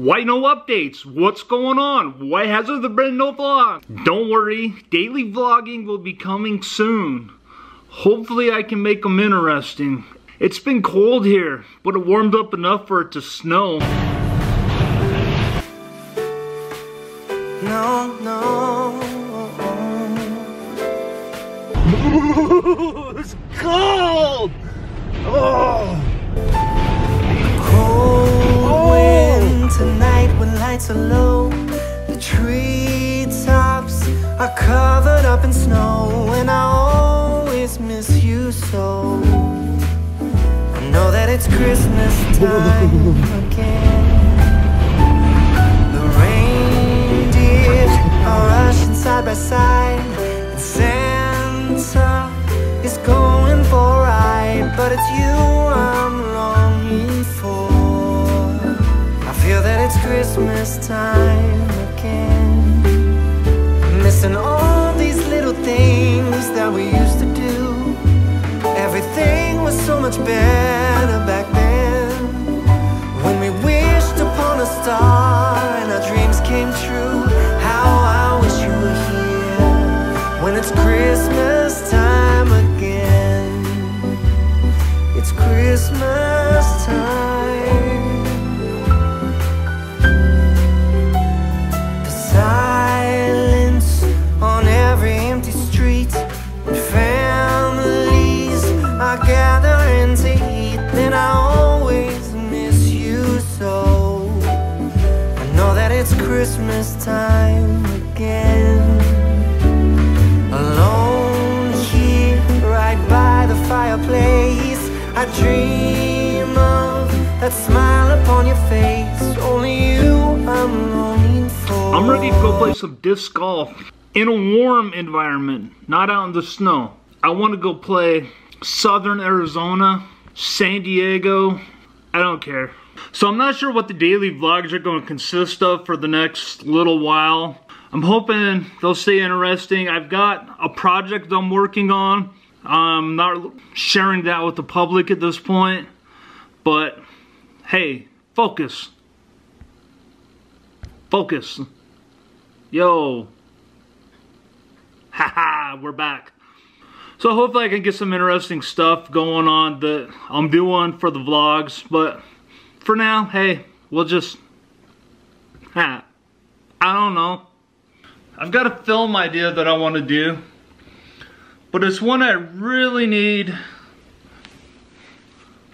Why no updates? What's going on? Why hasn't there been no vlog? Don't worry, daily vlogging will be coming soon. Hopefully I can make them interesting. It's been cold here, but it warmed up enough for it to snow. No, no. it's cold! Oh! Cold wind tonight when lights are low. The treetops are covered up in snow, and I always miss you so. I know that it's Christmas time again. The reindeer are rushing side by side, and Santa is going for a ride, but it's you I'm longing it's Christmas time again. Missing all these little things that we used to do. Everything was so much better back then. When we wished upon a star and our dreams came true. How I wish you were here when it's Christmas time again. It's Christmas it's Christmas time again. Alone here, right by the fireplace, I dream of that smile upon your face. Only you I'm longing for. I'm ready to go play some disc golf in a warm environment, not out in the snow. I want to go play Southern Arizona, San Diego. I don't care. So I'm not sure what the daily vlogs are going to consist of for the next little while. I'm hoping they'll stay interesting. I've got a project I'm working on. I'm not sharing that with the public at this point. But hey, focus. Focus. Yo. Haha, we're back. So hopefully I can get some interesting stuff going on that I'm doing for the vlogs. But for now, hey, we'll just... Ha. I don't know. I've got a film idea that I want to do. But it's one I really need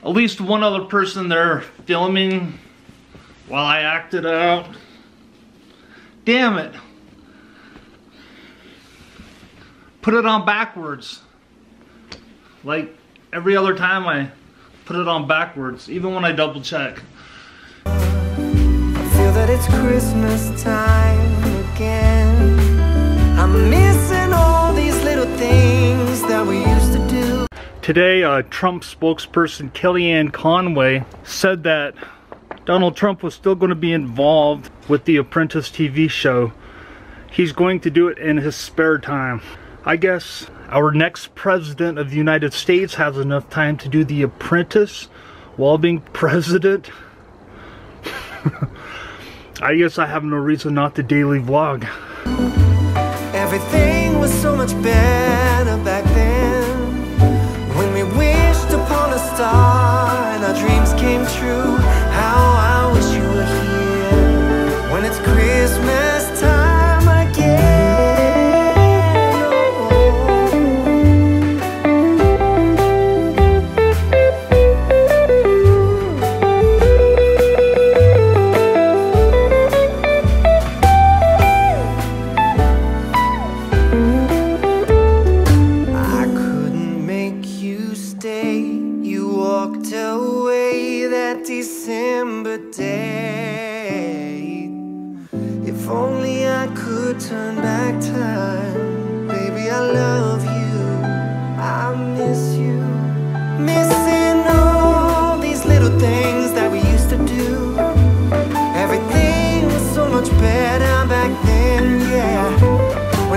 at least one other person there filming while I act it out. Damn it. Put it on backwards. Like every other time I put it on backwards, even when I double check. I feel that it's Christmas time again. I'm missing all these little things that we used to do. Today, uh, Trump spokesperson Kellyanne Conway said that Donald Trump was still going to be involved with the Apprentice TV show. He's going to do it in his spare time. I guess our next president of the United States has enough time to do The Apprentice while being president. I guess I have no reason not to daily vlog. Everything was so much better back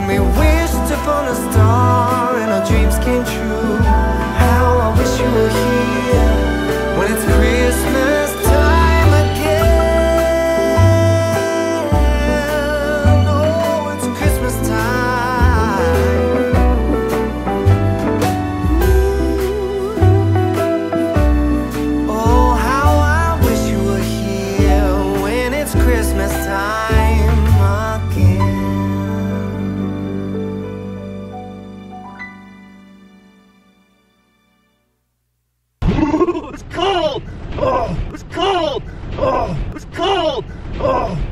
We wished upon a star and our dreams came true.